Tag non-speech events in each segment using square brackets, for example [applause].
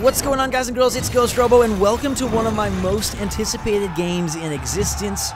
What's going on, guys and girls? It's Ghost Robo, and welcome to one of my most anticipated games in existence.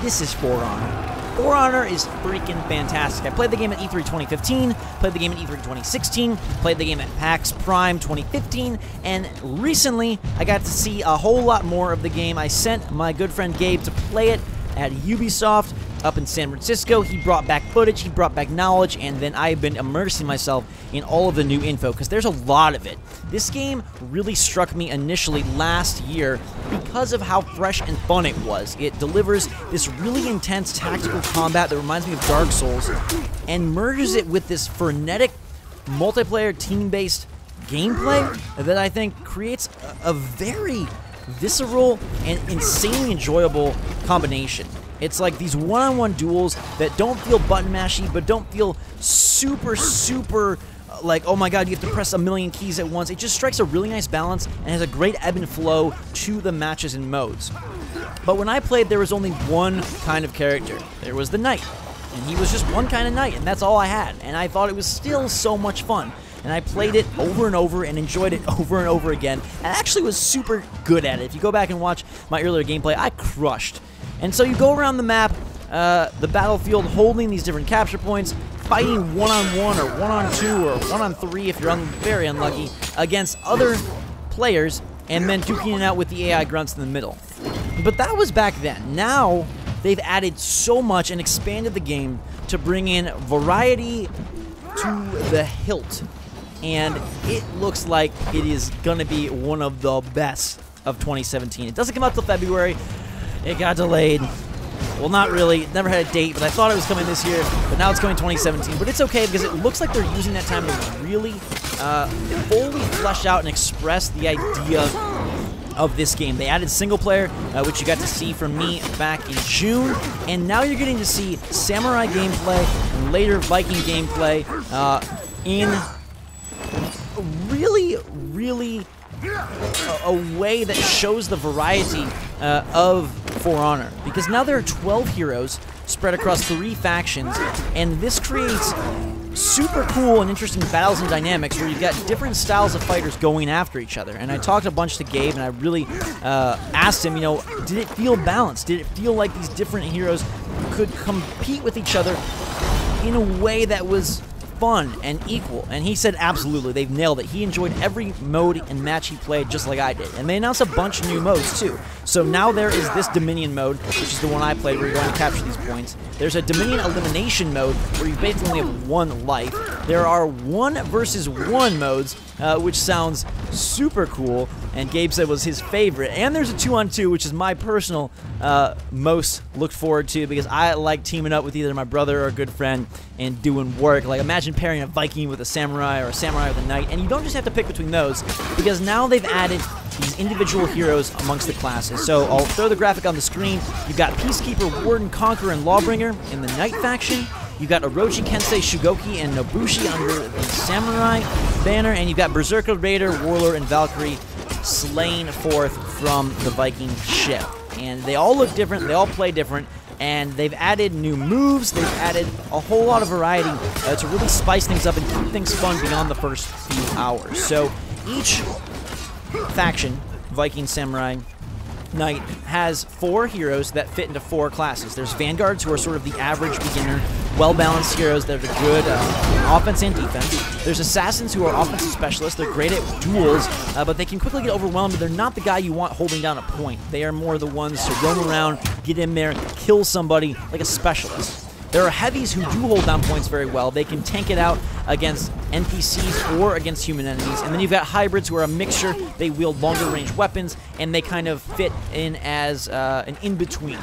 This is For Honor. For Honor is freaking fantastic. I played the game at E3 2015, played the game at E3 2016, played the game at PAX Prime 2015, and recently I got to see a whole lot more of the game. I sent my good friend Gabe to play it at Ubisoft up in San Francisco. He brought back footage, he brought back knowledge, and then I've been immersing myself in all of the new info because there's a lot of it. This game really struck me initially last year because of how fresh and fun it was. It delivers this really intense tactical combat that reminds me of Dark Souls and merges it with this frenetic multiplayer team-based gameplay that I think creates a, a very visceral and insanely enjoyable combination. It's like these one-on-one duels that don't feel button mashy, but don't feel super, super uh, like, oh my god, you have to press a million keys at once. It just strikes a really nice balance and has a great ebb and flow to the matches and modes. But when I played, there was only one kind of character. There was the knight. And he was just one kind of knight, and that's all I had. And I thought it was still so much fun and I played it over and over and enjoyed it [laughs] over and over again, and actually was super good at it. If you go back and watch my earlier gameplay, I crushed. And so you go around the map, uh, the battlefield, holding these different capture points, fighting one-on-one or one-on-two or one-on-three if you're un very unlucky, against other players, and then duking it out with the AI grunts in the middle. But that was back then. Now, they've added so much and expanded the game to bring in variety to the hilt and it looks like it is going to be one of the best of 2017. It doesn't come out till February. It got delayed. Well, not really. Never had a date, but I thought it was coming this year, but now it's coming 2017. But it's okay because it looks like they're using that time to really uh, fully flesh out and express the idea of this game. They added single player, uh, which you got to see from me back in June, and now you're getting to see samurai gameplay and later Viking gameplay uh, in really, really a, a, way that shows the variety uh, of For Honor. Because now there are 12 heroes spread across three factions, and this creates super cool and interesting battles and dynamics where you've got different styles of fighters going after each other. And I talked a bunch to Gabe, and I really uh, asked him, you know, did it feel balanced? Did it feel like these different heroes could compete with each other in a way that was fun and equal. And he said absolutely, they've nailed it. He enjoyed every mode and match he played just like I did. And they announced a bunch of new modes too. So now there is this Dominion mode, which is the one I played where you're going to capture these points. There's a Dominion elimination mode where you basically only have one life. There are one versus one modes, uh, which sounds super cool, and Gabe said was his favorite. And there's a two on two, which is my personal uh, most looked forward to because I like teaming up with either my brother or a good friend and doing work. Like imagine pairing a Viking with a samurai or a samurai with a knight, and you don't just have to pick between those because now they've added these individual heroes amongst the classes. So I'll throw the graphic on the screen. You've got Peacekeeper, Warden, Conqueror, and Lawbringer in the Knight faction. You've got Orochi, Kensei, Shugoki, and Nobushi under the Samurai banner, and you've got Berserker, Raider, Warlord, and Valkyrie slain forth from the Viking ship. And they all look different, they all play different, and they've added new moves, they've added a whole lot of variety uh, to really spice things up and keep things fun beyond the first few hours. So each faction, Viking, Samurai, Knight has four heroes that fit into four classes. There's Vanguards, who are sort of the average beginner, well-balanced heroes that are good uh, offense and defense. There's Assassins, who are offensive specialists. They're great at duels, uh, but they can quickly get overwhelmed. They're not the guy you want holding down a point. They are more the ones to roam around, get in there, kill somebody like a specialist. There are heavies who do hold down points very well. They can tank it out against NPCs or against human enemies. And then you've got hybrids who are a mixture. They wield longer range weapons, and they kind of fit in as uh, an in-between.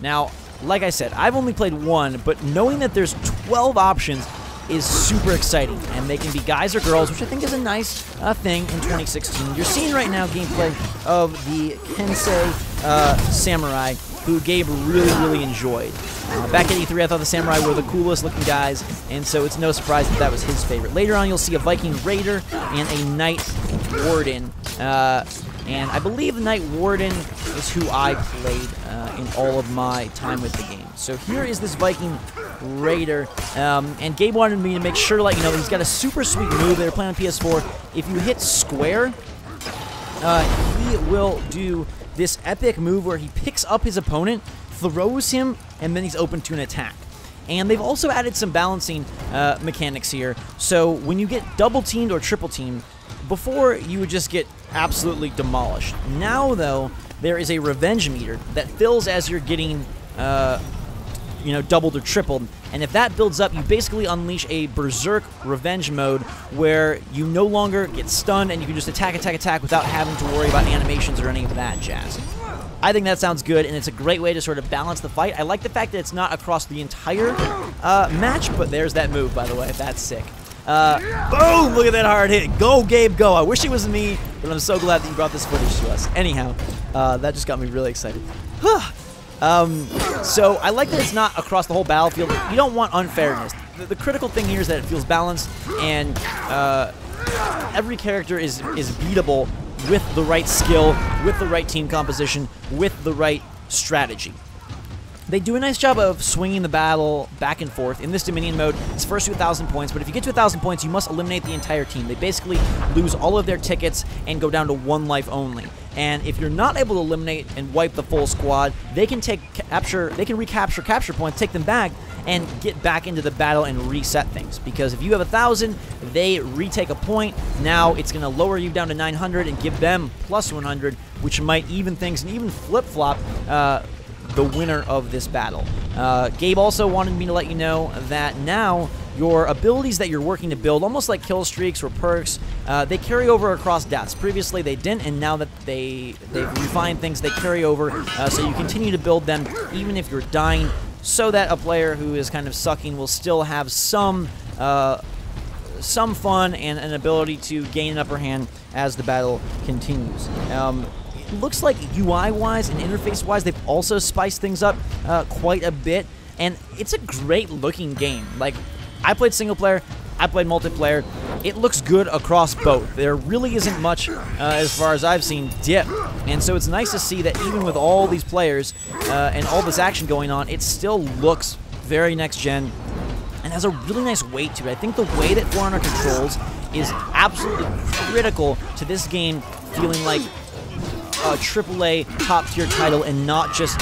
Now, like I said, I've only played one, but knowing that there's 12 options is super exciting, and they can be guys or girls, which I think is a nice uh, thing in 2016. You're seeing right now gameplay of the Kensei uh, Samurai, who Gabe really, really enjoyed. Uh, back at E3, I thought the Samurai were the coolest looking guys, and so it's no surprise that that was his favorite. Later on, you'll see a Viking Raider and a Knight Warden. Uh, and I believe the Knight Warden is who I played uh, in all of my time with the game. So here is this Viking Raider, um, and Gabe wanted me to make sure to let you know he's got a super sweet move. They're playing on PS4. If you hit square, uh, he will do this epic move where he picks up his opponent, throws him, and then he's open to an attack. And they've also added some balancing uh, mechanics here. So when you get double teamed or triple teamed, before you would just get absolutely demolished. Now, though, there is a revenge meter that fills as you're getting, uh, you know, doubled or tripled. And if that builds up, you basically unleash a berserk revenge mode where you no longer get stunned and you can just attack, attack, attack without having to worry about animations or any of that jazz. I think that sounds good, and it's a great way to sort of balance the fight. I like the fact that it's not across the entire uh, match, but there's that move, by the way. That's sick. Uh, boom! Look at that hard hit. Go, Gabe, go. I wish it was me, but I'm so glad that you brought this footage to us. Anyhow, uh, that just got me really excited. um, so I like that it's not across the whole battlefield. You don't want unfairness. The, the critical thing here is that it feels balanced, and uh, every character is, is beatable with the right skill, with the right team composition, with the right strategy. They do a nice job of swinging the battle back and forth. In this Dominion mode, it's first to 1,000 points, but if you get to 1,000 points, you must eliminate the entire team. They basically lose all of their tickets and go down to one life only. And if you're not able to eliminate and wipe the full squad, they can take capture, they can recapture capture points, take them back, and get back into the battle and reset things. Because if you have a thousand, they retake a point. Now it's going to lower you down to 900 and give them plus 100, which might even things and even flip flop uh, the winner of this battle. Uh, Gabe also wanted me to let you know that now your abilities that you're working to build, almost like kill streaks or perks, uh, they carry over across deaths. Previously they didn't, and now that they they've refined things, they carry over. Uh, so you continue to build them even if you're dying, so that a player who is kind of sucking will still have some. Uh, some fun and an ability to gain an upper hand as the battle continues. Um, looks like UI-wise and interface-wise, they've also spiced things up uh, quite a bit, and it's a great-looking game. Like, I played single player, I played multiplayer. It looks good across both. There really isn't much, uh, as far as I've seen, dip. And so it's nice to see that even with all these players uh, and all this action going on, it still looks very next-gen and has a really nice weight to it. I think the way that For Honor controls is absolutely critical to this game feeling like a AAA top tier title and not just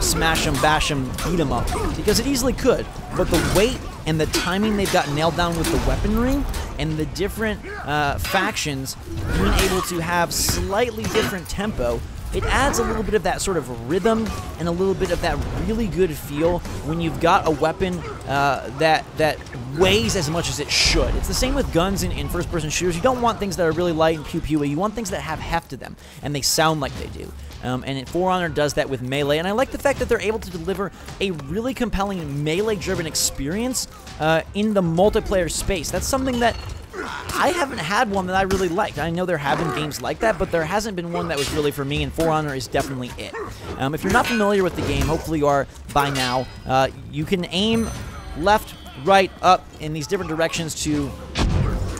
smash them, bash them, beat them up. Because it easily could, but the weight and the timing they've got nailed down with the weaponry and the different uh, factions being able to have slightly different tempo it adds a little bit of that sort of rhythm and a little bit of that really good feel when you've got a weapon uh, that that weighs as much as it should. It's the same with guns in, in first-person shooters. You don't want things that are really light and pew-pewy. You want things that have heft to them, and they sound like they do. Um, and For Honor does that with Melee, and I like the fact that they're able to deliver a really compelling Melee-driven experience uh, in the multiplayer space. That's something that I haven't had one that I really liked. I know there have been games like that, but there hasn't been one that was really for me, and For Honor is definitely it. Um, if you're not familiar with the game, hopefully you are by now, uh, you can aim left, right, up in these different directions to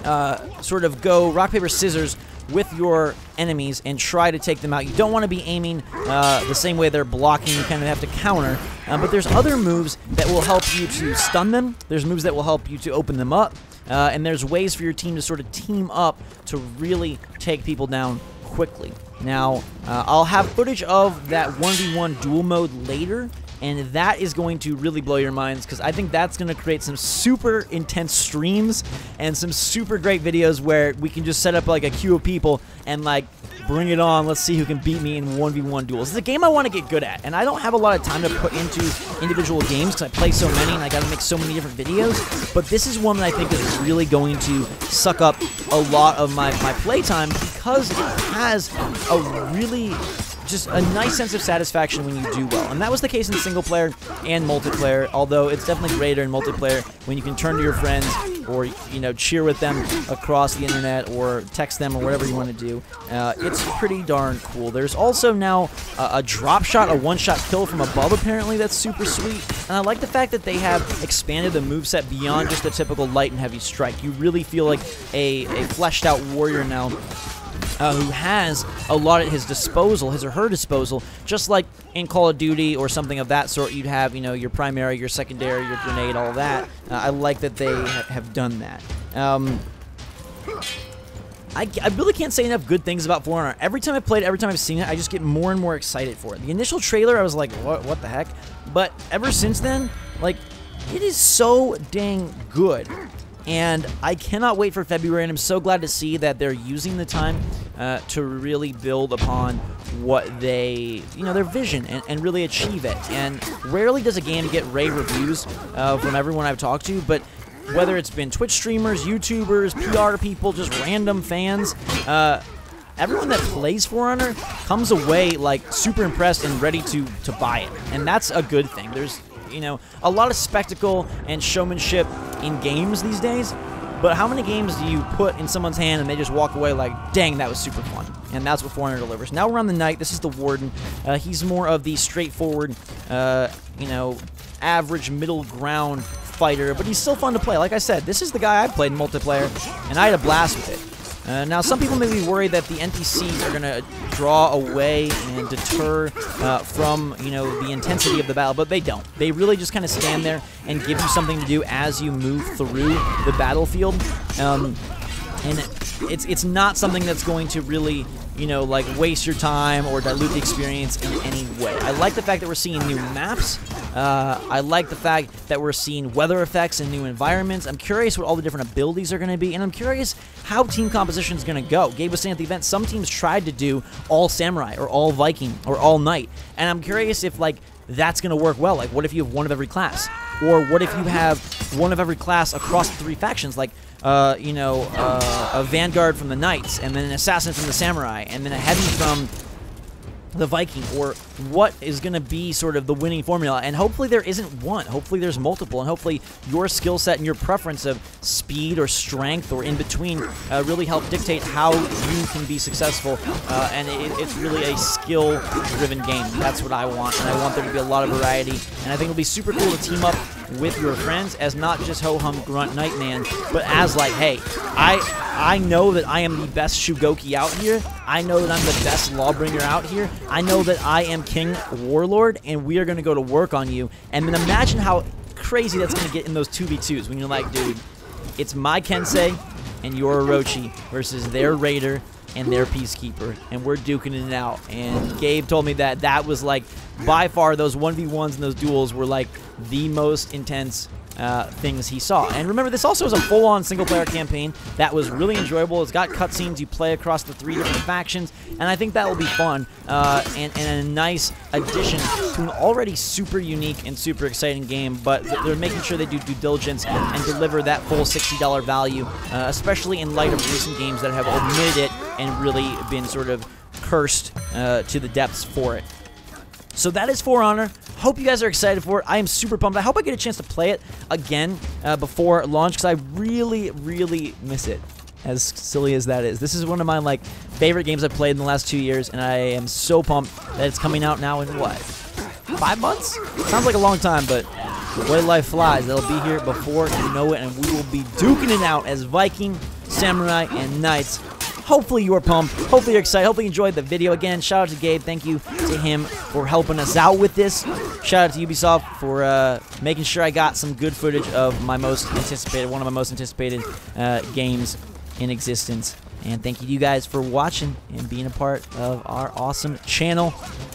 uh, sort of go rock, paper, scissors with your enemies and try to take them out. You don't want to be aiming uh, the same way they're blocking. You kind of have to counter. Um, but there's other moves that will help you to stun them. There's moves that will help you to open them up. Uh, and there's ways for your team to sort of team up to really take people down quickly. Now, uh, I'll have footage of that 1v1 duel mode later, and that is going to really blow your minds because I think that's going to create some super intense streams and some super great videos where we can just set up like a queue of people and like bring it on. Let's see who can beat me in 1v1 duels. It's a game I want to get good at, and I don't have a lot of time to put into individual games because I play so many and I got to make so many different videos. But this is one that I think is really going to suck up a lot of my, my playtime because it has a really just a nice sense of satisfaction when you do well. And that was the case in single player and multiplayer, although it's definitely greater in multiplayer when you can turn to your friends or, you know, cheer with them across the internet or text them or whatever you want to do. Uh, it's pretty darn cool. There's also now a, a drop shot, a one-shot kill from above, apparently, that's super sweet. And I like the fact that they have expanded the moveset beyond just a typical light and heavy strike. You really feel like a, a fleshed out warrior now uh, who has a lot at his disposal, his or her disposal, just like in Call of Duty or something of that sort. You'd have, you know, your primary, your secondary, your grenade, all that. Uh, I like that they ha have done that. Um, I, I really can't say enough good things about For Honor. Every time I played, every time I've seen it, I just get more and more excited for it. The initial trailer, I was like, what, what the heck? But ever since then, like, it is so dang good. And I cannot wait for February, and I'm so glad to see that they're using the time uh, to really build upon what they, you know, their vision and, and, really achieve it. And rarely does a game get rave reviews uh, from everyone I've talked to, but whether it's been Twitch streamers, YouTubers, PR people, just random fans, uh, everyone that plays For Honor comes away like super impressed and ready to to buy it, and that's a good thing. There's you know a lot of spectacle and showmanship in games these days, but how many games do you put in someone's hand and they just walk away like, dang, that was super fun? And that's what For Honor delivers. Now we're on the Knight. This is the Warden. Uh, he's more of the straightforward, uh, you know, average middle ground fighter, but he's still fun to play. Like I said, this is the guy I played in multiplayer, and I had a blast with it. Uh, now, some people may be worried that the NPCs are going to draw away and deter uh, from, you know, the intensity of the battle, but they don't. They really just kind of stand there and give you something to do as you move through the battlefield. Um, and it's it's not something that's going to really you know like waste your time or dilute the experience in any way. I like the fact that we're seeing new maps. Uh, I like the fact that we're seeing weather effects and new environments. I'm curious what all the different abilities are going to be, and I'm curious how team composition is going to go. Gabe was saying at the event, some teams tried to do all samurai or all Viking or all knight, and I'm curious if like that's going to work well. Like, what if you have one of every class? Or what if you have one of every class across three factions? Like, uh, you know, uh, a vanguard from the knights, and then an assassin from the samurai, and then a heavy from the Viking, or what is going to be sort of the winning formula. And hopefully there isn't one. Hopefully there's multiple. And hopefully your skill set and your preference of speed or strength or in between uh, really help dictate how you can be successful. Uh, and it, it's really a skill-driven game. That's what I want. And I want there to be a lot of variety. And I think it'll be super cool to team up with your friends as not just ho-hum grunt nightman, but as like, hey, I I know that I am the best Shugoki out here. I know that I'm the best Lawbringer out here. I know that I am King Warlord, and we are going to go to work on you. And then imagine how crazy that's going to get in those 2v2s when you're like, dude, it's my Kensei and your Orochi versus their Raider and their Peacekeeper, and we're duking it out. And Gabe told me that that was like, by far, those 1v1s and those duels were like the most intense uh, things he saw. And remember, this also is a full-on single-player campaign that was really enjoyable. It's got cutscenes you play across the three different factions, and I think that will be fun uh, and, and, a nice addition to an already super unique and super exciting game. But they're making sure they do due diligence and deliver that full $60 value, uh, especially in light of recent games that have omitted it and really been sort of cursed uh, to the depths for it. So that is For Honor. Hope you guys are excited for it. I am super pumped. I hope I get a chance to play it again uh, before launch because I really, really miss it. As silly as that is, this is one of my like favorite games I've played in the last two years, and I am so pumped that it's coming out now in what five months? Sounds like a long time, but the way life flies, it'll be here before you know it, and we will be duking it out as Viking, Samurai, and Knights Hopefully you are pumped. Hopefully you're excited. Hopefully you enjoyed the video. Again, shout out to Gabe. Thank you to him for helping us out with this. Shout out to Ubisoft for uh, making sure I got some good footage of my most anticipated, one of my most anticipated uh, games in existence. And thank you to you guys for watching and being a part of our awesome channel,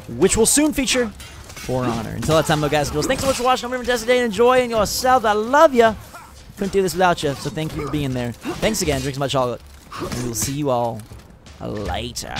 which will soon feature For Honor. Until that time, though, guys girls, thanks so much for watching. I'm Test today and enjoy yourself. I love you. Couldn't do this without you, so thank you for being there. Thanks again. Drink some much chocolate. We'll see you all later.